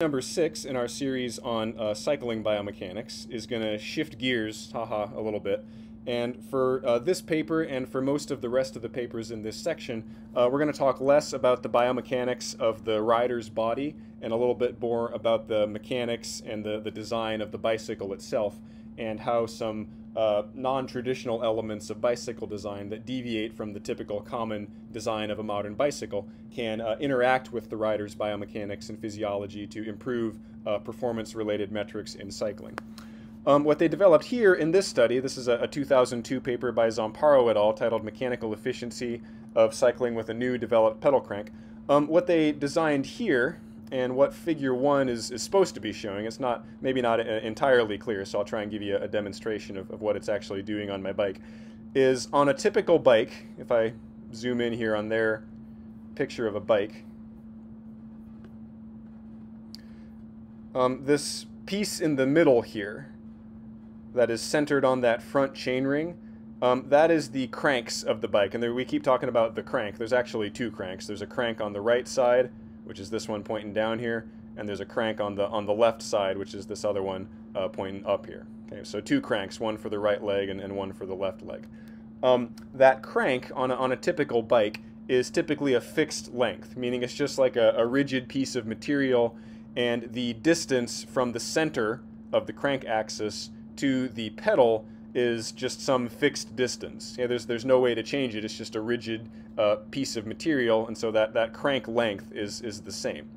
Number six in our series on uh, cycling biomechanics is going to shift gears, haha, a little bit. And for uh, this paper and for most of the rest of the papers in this section, uh, we're going to talk less about the biomechanics of the rider's body and a little bit more about the mechanics and the, the design of the bicycle itself and how some uh, non-traditional elements of bicycle design that deviate from the typical common design of a modern bicycle can uh, interact with the rider's biomechanics and physiology to improve uh, performance-related metrics in cycling. Um, what they developed here in this study, this is a, a 2002 paper by Zamparo et al. titled Mechanical Efficiency of Cycling with a New Developed Pedal Crank. Um, what they designed here and what figure one is, is supposed to be showing. It's not maybe not uh, entirely clear, so I'll try and give you a, demonstration of, of what it's actually doing on my bike. Is on a typical bike, if I zoom in here on their picture of a bike, um, this piece in the middle here that is centered on that front chainring, um, that is the cranks of the bike. And there, we keep talking about the crank. There's actually two cranks. There's a crank on the right side which is this one pointing down here, and there's a crank on the on the left side, which is this other one uh, pointing up here. Okay, so two cranks, one for the right leg and, and one for the left leg. Um, that crank on a, on a typical bike is typically a fixed length, meaning it's just like a, a rigid piece of material, and the distance from the center of the crank axis to the pedal is just some fixed distance. Yeah, there's there's no way to change it. It's just a rigid uh, piece of material, and so that that crank length is is the same.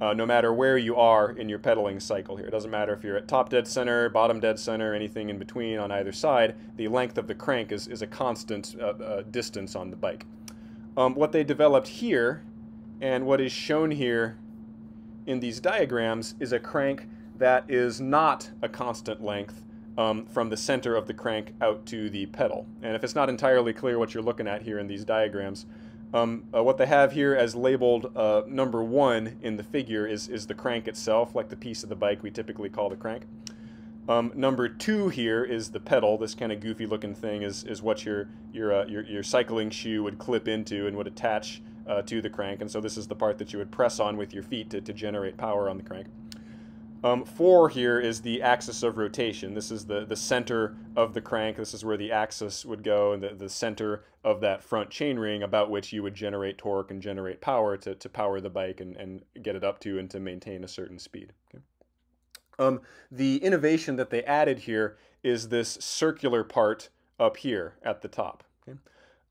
Uh, no matter where you are in your pedaling cycle here. It doesn't matter if you're at top dead center, bottom dead center, anything in between on either side, the length of the crank is, is a constant uh, uh distance on the bike. Um, what they developed here, and what is shown here in these diagrams, is a crank that is not a constant length, um, from the center of the crank out to the pedal. And if it's not entirely clear what you're looking at here in these diagrams, um, uh, what they have here as labeled uh, number one in the figure is, is the crank itself, like the piece of the bike we typically call the crank. Um, number two here is the pedal. This kind of goofy looking thing is, is what your, your, uh, your, your cycling shoe would clip into and would attach uh, to the crank. And so this is the part that you would press on with your feet to, to generate power on the crank. Um, four here is the axis of rotation. This is the, the center of the crank. This is where the axis would go and the, the center of that front chainring about which you would generate torque and generate power to, to power the bike and, and get it up to and to maintain a certain speed. Okay. Um, the innovation that they added here is this circular part up here at the top. Okay.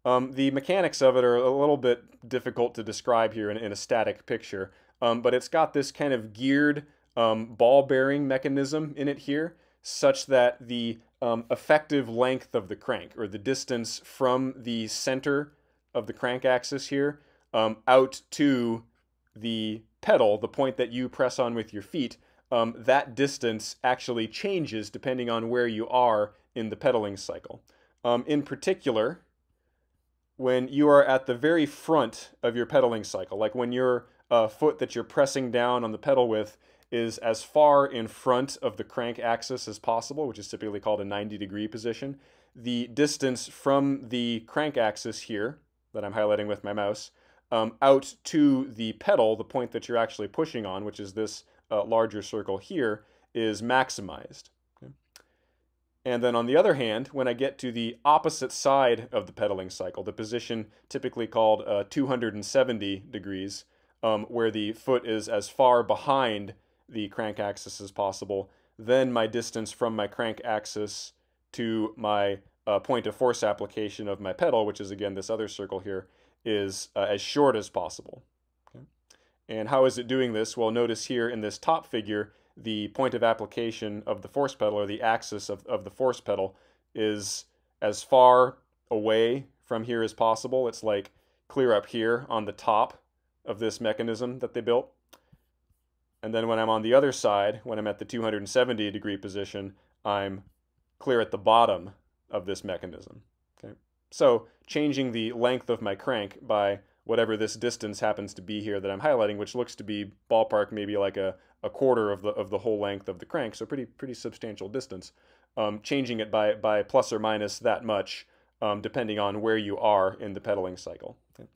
Um, the mechanics of it are a little bit difficult to describe here in, in a static picture, um, but it's got this kind of geared um, ball bearing mechanism in it here such that the um, effective length of the crank or the distance from the center of the crank axis here um, out to the pedal, the point that you press on with your feet, um, that distance actually changes depending on where you are in the pedaling cycle. Um, in particular, when you are at the very front of your pedaling cycle, like when your uh, foot that you're pressing down on the pedal with is as far in front of the crank axis as possible, which is typically called a 90 degree position. The distance from the crank axis here, that I'm highlighting with my mouse, um, out to the pedal, the point that you're actually pushing on, which is this uh, larger circle here, is maximized. And then on the other hand, when I get to the opposite side of the pedaling cycle, the position typically called uh, 270 degrees, um, where the foot is as far behind the crank axis as possible. Then my distance from my crank axis to my uh, point of force application of my pedal, which is again this other circle here, is uh, as short as possible. Okay? And how is it doing this? Well, notice here in this top figure, the point of application of the force pedal, or the axis of, of the force pedal, is as far away from here as possible. It's like clear up here on the top of this mechanism that they built. And then when I'm on the other side, when I'm at the 270 degree position, I'm clear at the bottom of this mechanism. Okay? So changing the length of my crank by whatever this distance happens to be here that I'm highlighting, which looks to be ballpark maybe like a, a quarter of the, of the whole length of the crank, so pretty, pretty substantial distance. Um, changing it by, by plus or minus that much, um, depending on where you are in the pedaling cycle. Okay?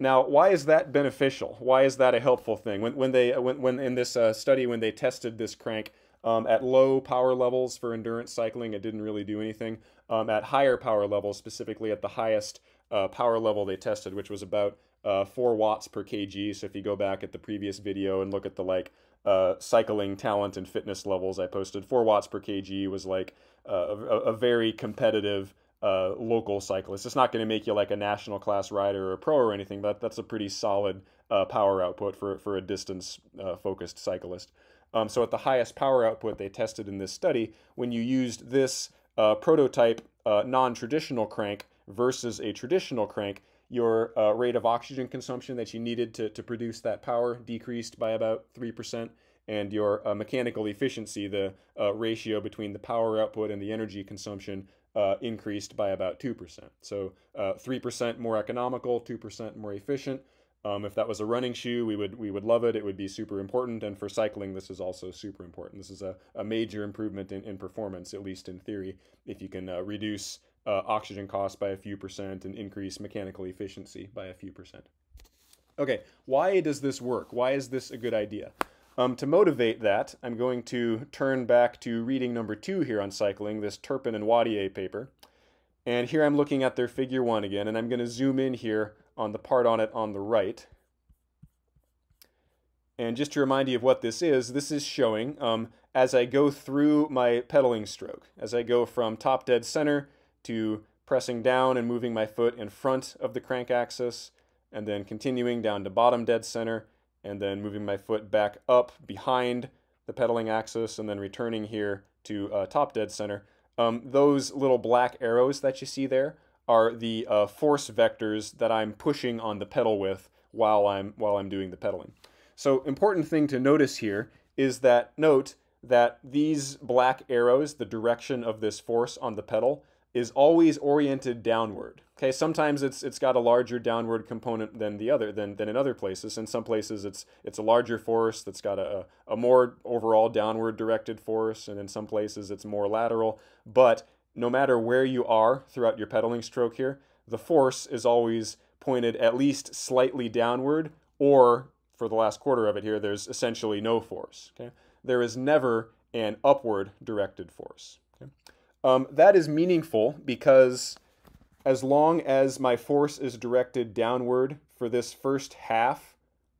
Now, why is that beneficial? Why is that a helpful thing? When, when they when, when in this uh, study when they tested this crank um, at low power levels for endurance cycling, it didn't really do anything. Um, at higher power levels, specifically at the highest uh, power level they tested, which was about uh, four watts per kg. So if you go back at the previous video and look at the like uh, cycling talent and fitness levels I posted, four watts per kg was like uh, a, a very competitive uh, local cyclist. It's not going to make you like a national class rider or a pro or anything, but that's a pretty solid uh, power output for, for a distance uh, focused cyclist. Um, so at the highest power output they tested in this study, when you used this uh, prototype uh, non-traditional crank versus a traditional crank, your uh, rate of oxygen consumption that you needed to, to produce that power decreased by about 3%, and your mechanical efficiency, the ratio between the power output and the energy consumption, uh, increased by about 2%. So uh, 3% more economical, 2% more efficient. Um, if that was a running shoe, we would we would love it. It would be super important. And for cycling, this is also super important. This is a, a major improvement in, in performance, at least in theory, if you can uh, reduce uh, oxygen costs by a few percent and increase mechanical efficiency by a few percent. Okay, why does this work? Why is this a good idea? Um, to motivate that, I'm going to turn back to reading number two here on cycling, this Turpin and Watier paper. And here I'm looking at their figure one again, and I'm going to zoom in here on the part on it on the right. And just to remind you of what this is, this is showing um, as I go through my pedaling stroke, as I go from top dead center to pressing down and moving my foot in front of the crank axis, and then continuing down to bottom dead center, and then moving my foot back up behind the pedaling axis and then returning here to uh, top dead center. Um, those little black arrows that you see there are the uh, force vectors that I'm pushing on the pedal with while I'm while I'm doing the pedaling. So important thing to notice here is that note that these black arrows, the direction of this force on the pedal, is always oriented downward. Okay, sometimes it's it's got a larger downward component than the other than, than in other places. In some places it's it's a larger force that's got a, a more overall downward directed force, and in some places it's more lateral. But no matter where you are throughout your pedaling stroke here, the force is always pointed at least slightly downward, or for the last quarter of it here, there's essentially no force. Okay? There is never an upward directed force. Okay? Um, that is meaningful because as long as my force is directed downward for this first half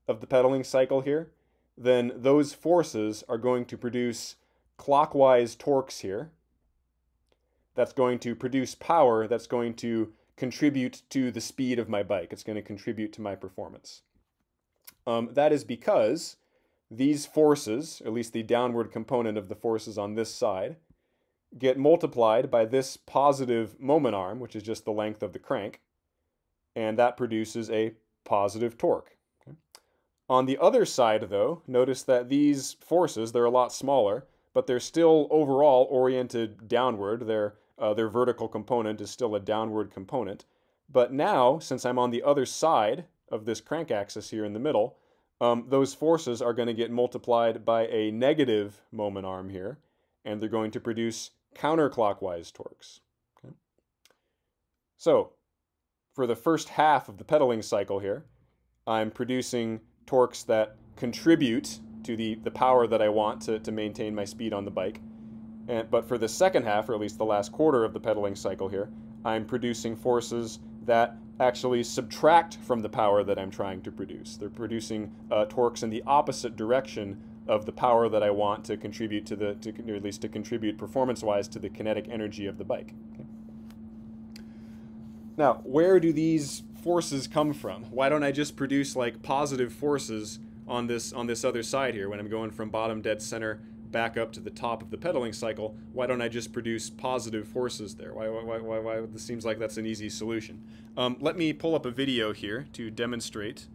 of the pedaling cycle here, then those forces are going to produce clockwise torques here. That's going to produce power that's going to contribute to the speed of my bike. It's going to contribute to my performance. Um, that is because these forces, at least the downward component of the forces on this side, get multiplied by this positive moment arm, which is just the length of the crank, and that produces a positive torque. Okay. On the other side, though, notice that these forces, they're a lot smaller, but they're still overall oriented downward. Their, uh, their vertical component is still a downward component. But now, since I'm on the other side of this crank axis here in the middle, um, those forces are going to get multiplied by a negative moment arm here, and they're going to produce counterclockwise torques. Okay. So for the first half of the pedaling cycle here, I'm producing torques that contribute to the, the power that I want to, to maintain my speed on the bike. And, but for the second half, or at least the last quarter of the pedaling cycle here, I'm producing forces that actually subtract from the power that I'm trying to produce. They're producing uh, torques in the opposite direction of the power that I want to contribute to the, to, or at least to contribute performance-wise to the kinetic energy of the bike. Okay. Now, where do these forces come from? Why don't I just produce like positive forces on this on this other side here when I'm going from bottom dead center back up to the top of the pedaling cycle? Why don't I just produce positive forces there? Why why why why, this seems like that's an easy solution? Um, let me pull up a video here to demonstrate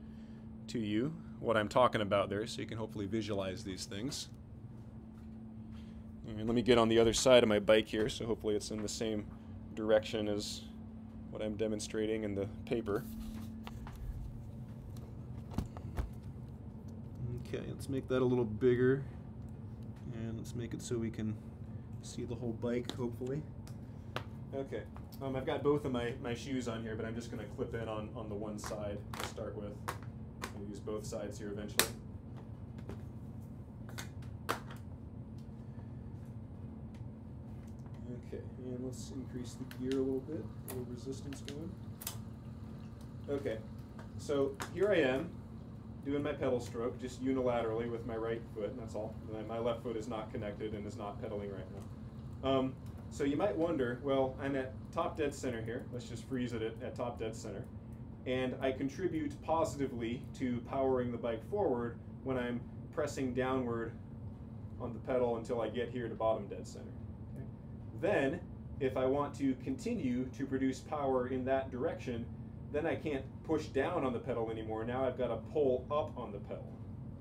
to you what I'm talking about there so you can hopefully visualize these things. And let me get on the other side of my bike here so hopefully it's in the same direction as what I'm demonstrating in the paper. Okay, let's make that a little bigger and let's make it so we can see the whole bike hopefully. Okay. Um, I've got both of my, my shoes on here, but I'm just going to clip in on, on the one side to start with. Use both sides here eventually. Okay, and let's increase the gear a little bit, a little resistance going. Okay, so here I am doing my pedal stroke just unilaterally with my right foot, and that's all. My left foot is not connected and is not pedaling right now. Um, so you might wonder, well, I'm at top dead center here. Let's just freeze it at, at top dead center. And I contribute positively to powering the bike forward when I'm pressing downward on the pedal until I get here to bottom dead center. Okay? Then, if I want to continue to produce power in that direction, then I can't push down on the pedal anymore. Now I've got to pull up on the pedal.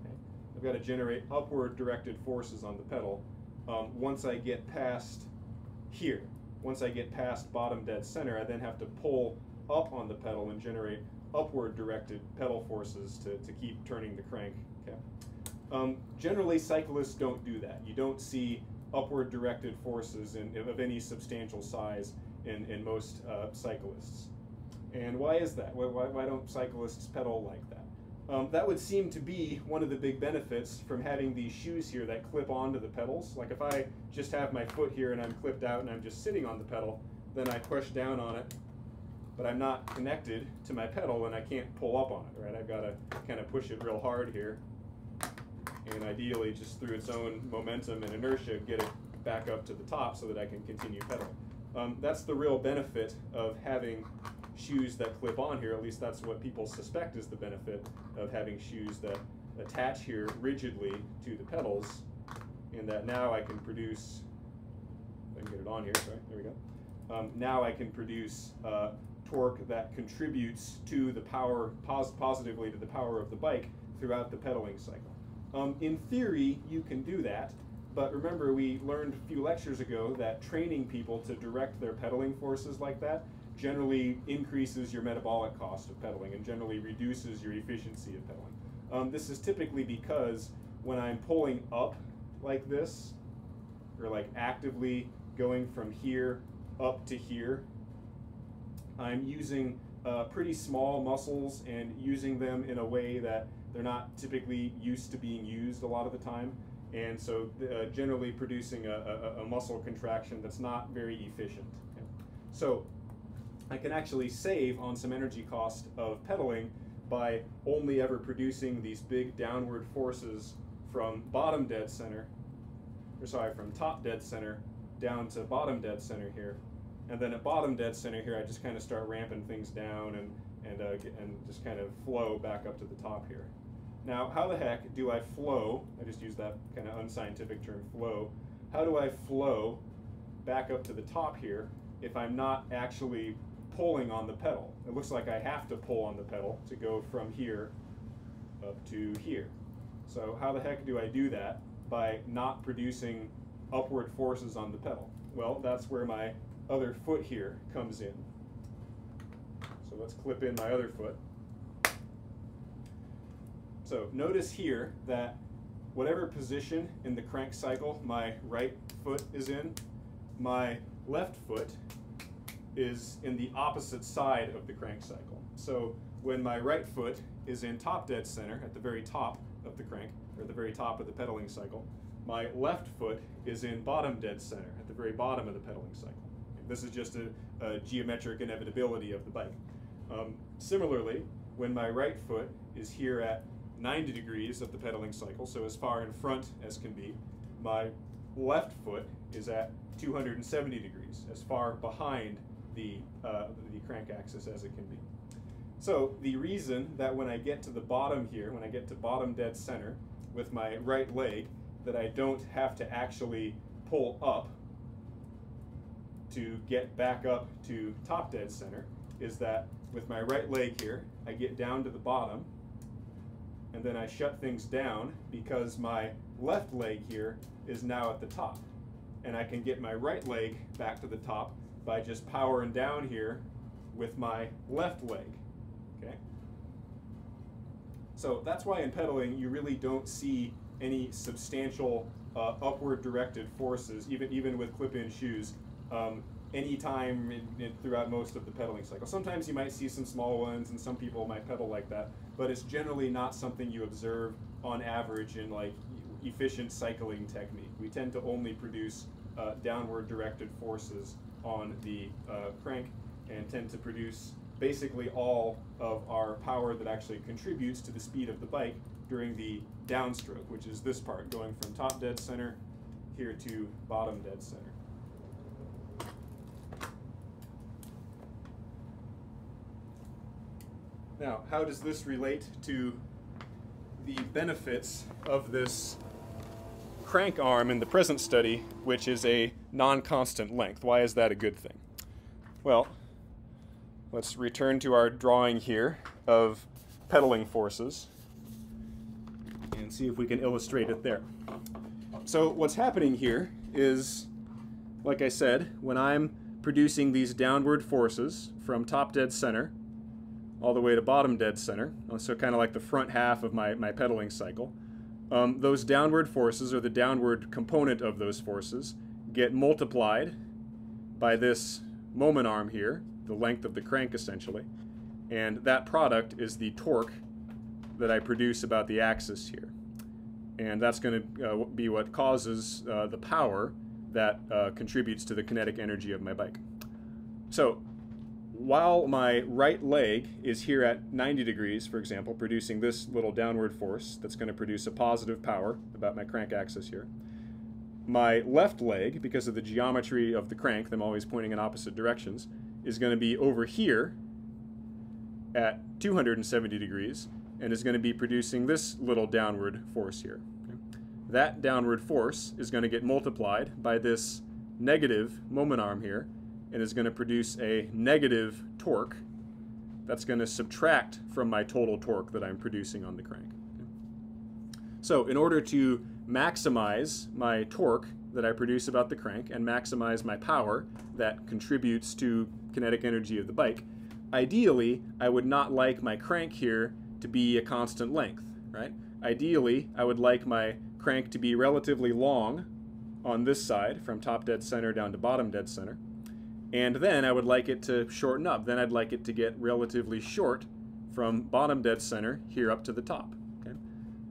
Okay? I've got to generate upward directed forces on the pedal um, once I get past here. Once I get past bottom dead center, I then have to pull up on the pedal and generate upward directed pedal forces to, to keep turning the crank. Okay. Um, generally, cyclists don't do that. You don't see upward directed forces in, of any substantial size in, in most uh, cyclists. And why is that? Why, why, don't cyclists pedal like that? Um, that would seem to be one of the big benefits from having these shoes here that clip onto the pedals. Like if I just have my foot here and I'm clipped out and I'm just sitting on the pedal, then I push down on it, but I'm not connected to my pedal and I can't pull up on it, right? I've got to kind of push it real hard here and ideally just through its own momentum and inertia get it back up to the top so that I can continue pedaling. Um, that's the real benefit of having shoes that clip on here, at least that's what people suspect is the benefit of having shoes that attach here rigidly to the pedals, and that now I can produce, I can get it on here, sorry, there we go. Um, now I can produce uh, torque that contributes to the power, pos positively to the power of the bike throughout the pedaling cycle. Um, in theory, you can do that, but remember we learned a few lectures ago that training people to direct their pedaling forces like that generally increases your metabolic cost of pedaling and generally reduces your efficiency of pedaling. Um, this is typically because when I'm pulling up like this, or like actively going from here up to here, I'm using uh, pretty small muscles and using them in a way that they're not typically used to being used a lot of the time. And so uh, generally producing a, a, a muscle contraction that's not very efficient. Okay? So I can actually save on some energy cost of pedaling by only ever producing these big downward forces from bottom dead center, or sorry, from top dead center down to bottom dead center here. And then at bottom dead center here, I just kind of start ramping things down and, and, uh, and just kind of flow back up to the top here. Now, how the heck do I flow? I just use that kind of unscientific term, flow. How do I flow back up to the top here if I'm not actually pulling on the pedal. It looks like I have to pull on the pedal to go from here up to here. So how the heck do I do that by not producing upward forces on the pedal? Well, that's where my other foot here comes in. So let's clip in my other foot. So notice here that whatever position in the crank cycle my right foot is in, my left foot is in the opposite side of the crank cycle. So when my right foot is in top dead center at the very top of the crank, or the very top of the pedaling cycle, my left foot is in bottom dead center at the very bottom of the pedaling cycle. This is just a, a geometric inevitability of the bike. Um, similarly, when my right foot is here at 90 degrees of the pedaling cycle, so as far in front as can be, my left foot is at 270 degrees, as far behind the, uh, the crank axis as it can be. So the reason that when I get to the bottom here, when I get to bottom dead center with my right leg, that I don't have to actually pull up to get back up to top dead center is that with my right leg here, I get down to the bottom and then I shut things down because my left leg here is now at the top. And I can get my right leg back to the top by just powering down here with my left leg, okay? So that's why in pedaling you really don't see any substantial uh, upward directed forces, even, even with clip-in shoes, um, any time throughout most of the pedaling cycle. Sometimes you might see some small ones, and some people might pedal like that, but it's generally not something you observe on average in like efficient cycling technique. We tend to only produce uh, downward directed forces on the uh, crank and tend to produce basically all of our power that actually contributes to the speed of the bike during the downstroke, which is this part, going from top dead center here to bottom dead center. Now, how does this relate to the benefits of this crank arm in the present study, which is a non-constant length? Why is that a good thing? Well, let's return to our drawing here of pedaling forces and see if we can illustrate it there. So what's happening here is, like I said, when I'm producing these downward forces from top dead center all the way to bottom dead center, so kind of like the front half of my, my pedaling cycle, um, those downward forces, or the downward component of those forces, get multiplied by this moment arm here, the length of the crank essentially, and that product is the torque that I produce about the axis here. And that's going to uh, be what causes uh, the power that uh, contributes to the kinetic energy of my bike. So while my right leg is here at 90 degrees, for example, producing this little downward force that's going to produce a positive power about my crank axis here, my left leg, because of the geometry of the crank, I'm always pointing in opposite directions, is going to be over here at 270 degrees and is going to be producing this little downward force here. That downward force is going to get multiplied by this negative moment arm here and is going to produce a negative torque that's going to subtract from my total torque that I'm producing on the crank. So in order to maximize my torque that I produce about the crank and maximize my power that contributes to kinetic energy of the bike, ideally I would not like my crank here to be a constant length, right? Ideally, I would like my crank to be relatively long on this side from top dead center down to bottom dead center. And then I would like it to shorten up. Then I'd like it to get relatively short from bottom dead center here up to the top. Okay?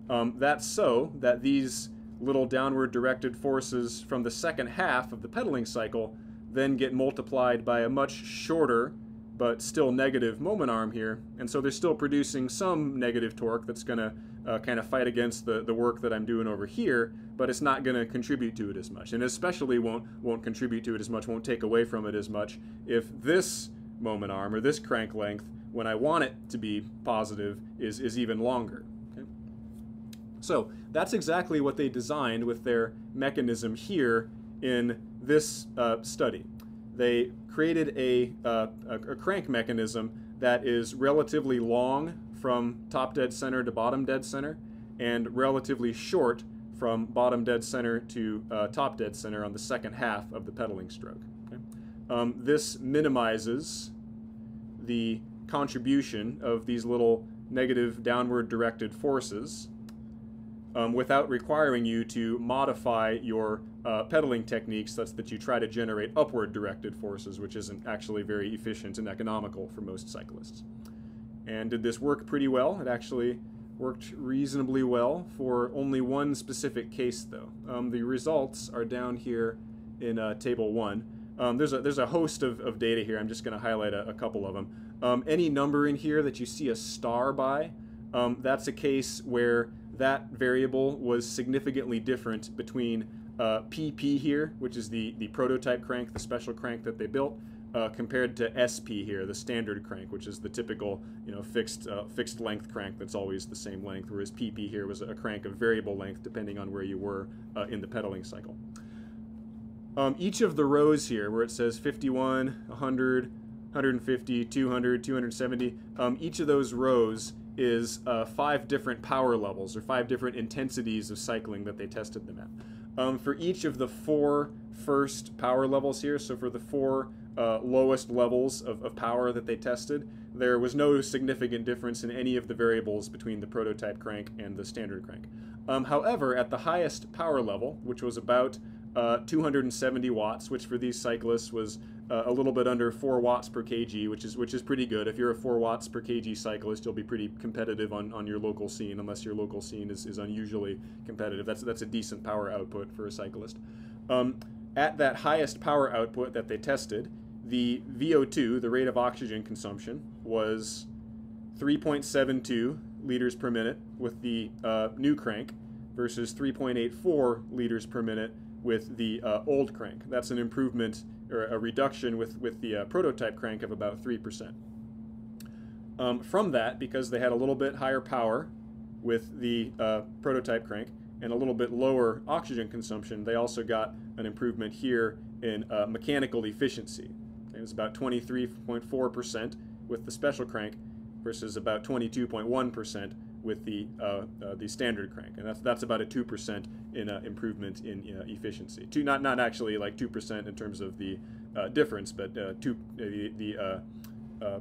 Um, that's so that these little downward directed forces from the second half of the pedaling cycle then get multiplied by a much shorter but still negative moment arm here. And so they're still producing some negative torque that's going to uh, kind of fight against the, the work that I'm doing over here, but it's not going to contribute to it as much. And especially won't, won't contribute to it as much, won't take away from it as much if this moment arm or this crank length, when I want it to be positive, is, is even longer. Okay? So that's exactly what they designed with their mechanism here in this uh, study. They created a, uh, a, a crank mechanism that is relatively long from top dead center to bottom dead center and relatively short from bottom dead center to uh, top dead center on the second half of the pedaling stroke. Okay? Um, this minimizes the contribution of these little negative downward directed forces um, without requiring you to modify your uh, pedaling techniques such that you try to generate upward directed forces, which isn't actually very efficient and economical for most cyclists. And did this work pretty well? It actually worked reasonably well for only one specific case, though. Um, the results are down here in uh, Table 1. Um, there's, a, there's a host of, of data here. I'm just going to highlight a, a, couple of them. Um, any number in here that you see a star by, um, that's a case where that variable was significantly different between uh, PP here, which is the, the prototype crank, the special crank that they built, uh, compared to SP here, the standard crank, which is the typical you know fixed uh, fixed length crank that's always the same length, whereas PP here was a crank of variable length depending on where you were uh, in the pedaling cycle. Um, each of the rows here, where it says 51, 100, 150, 200, 270, um, each of those rows is uh, five different power levels or five different intensities of cycling that they tested them at. Um, for each of the four first power levels here, so for the four uh, lowest levels of, of power that they tested, there was no significant difference in any of the variables between the prototype crank and the standard crank. Um, however, at the highest power level, which was about uh, 270 watts, which for these cyclists was uh, a little bit under 4 watts per kg, which is which is pretty good. If you're a 4 watts per kg cyclist, you'll be pretty competitive on, on your local scene, unless your local scene is, is unusually competitive. That's that's a decent power output for a cyclist. Um, at that highest power output that they tested, the VO2, the rate of oxygen consumption, was 3.72 liters per minute with the uh, new crank versus 3.84 liters per minute with the uh, old crank. That's an improvement or a reduction with, with the uh, prototype crank of about 3%. Um, from that, because they had a little bit higher power with the uh, prototype crank and a little bit lower oxygen consumption, they also got an improvement here in uh, mechanical efficiency. Was about 23.4% with the special crank versus about 22.1% with the uh, uh, the standard crank, and that's that's about a two percent in uh, improvement in uh, efficiency. Two, not not actually like two percent in terms of the uh, difference, but uh, two the, the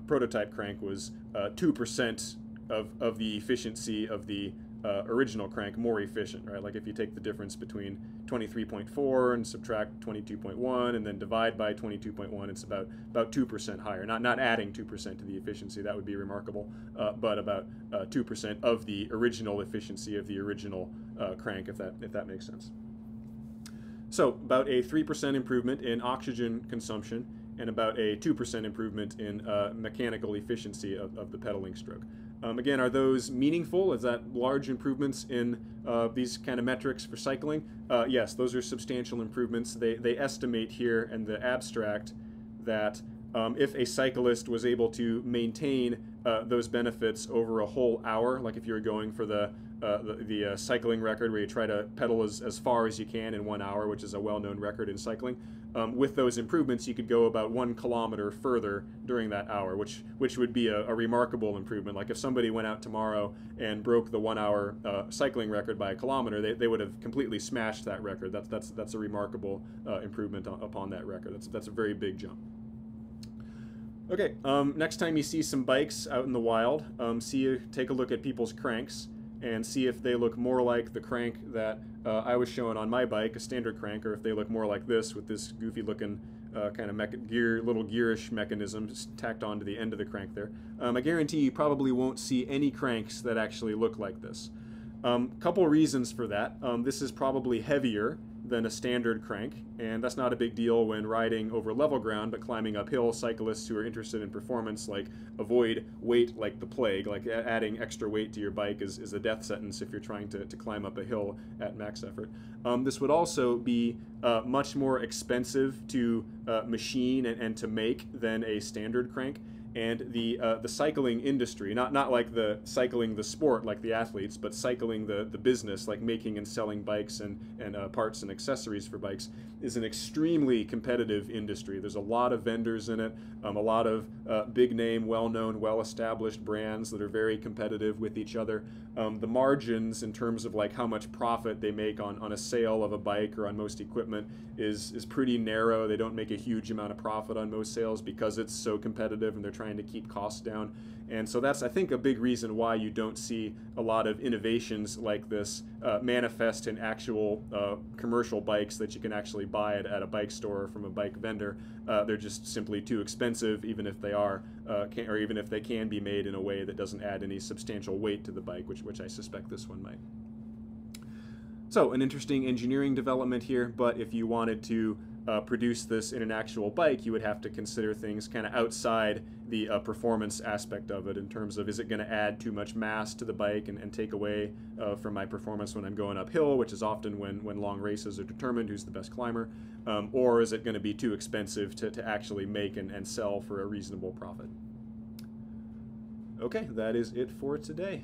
prototype crank was two percent of of the efficiency of the uh, original crank more efficient, right? Like if you take the difference between 23.4 and subtract 22.1 and then divide by 22.1, it's about about 2% higher. Not not adding 2% to the efficiency, that would be remarkable, uh, but about uh, 2% of the original efficiency of the original uh, crank, if that if that makes sense. So about a 3% improvement in oxygen consumption and about a 2% improvement in uh, mechanical efficiency of, of the pedaling stroke. Um, again, are those meaningful? Is that large improvements in uh, these kind of metrics for cycling? Uh, yes, those are substantial improvements. They, they estimate here in the abstract that um, if a cyclist was able to maintain uh, those benefits over a whole hour, like if you're going for the uh, the, the uh, cycling record where you try to pedal as, as far as you can in one hour, which is a well-known record in cycling. Um, with those improvements, you could go about one kilometer further during that hour, which which would be a, a remarkable improvement. Like if somebody went out tomorrow and broke the one-hour uh, cycling record by a kilometer, they, they would have completely smashed that record. That's that's that's a remarkable uh, improvement on, upon that record. That's that's a very big jump. Okay, um, next time you see some bikes out in the wild, um, see take a look at people's cranks and see if they look more like the crank that uh, I was showing on my bike, a standard crank, or if they look more like this with this goofy looking uh, kind of gear, little gearish mechanism tacked onto the end of the crank there. Um, I guarantee you probably won't see any cranks that actually look like this. Um, couple reasons for that. Um, this is probably heavier than a standard crank, and that's not a big deal when riding over level ground, but climbing uphill, cyclists who are interested in performance like avoid weight like the plague. Like adding extra weight to your bike is, is a death sentence if you're trying to, to climb up a hill at max effort. Um, this would also be uh, much more expensive to uh, machine and, and to make than a standard crank and the uh, the cycling industry not not like the cycling the sport like the athletes but cycling the the business like making and selling bikes and and uh, parts and accessories for bikes is an extremely competitive industry. There's a lot of vendors in it um, a lot of uh, big name well known well established brands that are very competitive with each other. Um, the margins in terms of like how much profit they make on on a sale of a bike or on most equipment is is pretty narrow. They don't make a huge amount of profit on most sales because it's so competitive and they're trying to keep costs down. And so that's, I think, a big reason why you don't see a lot of innovations like this uh, manifest in actual uh, commercial bikes that you can actually buy at, at a bike store from a bike vendor. Uh, they're just simply too expensive, even if they are, uh, can, or even if they can be made in a way that doesn't add any substantial weight to the bike, which, which I suspect this one might. So, an interesting engineering development here, but if you wanted to uh, produce this in an actual bike, you would have to consider things kind of outside the uh, performance aspect of it in terms of is it going to add too much mass to the bike and, and take away uh, from my performance when I'm going uphill, which is often when, when long races are determined who's the best climber, um, or is it going to be too expensive to, to actually make and, and sell for a reasonable profit? Okay, that is it for today.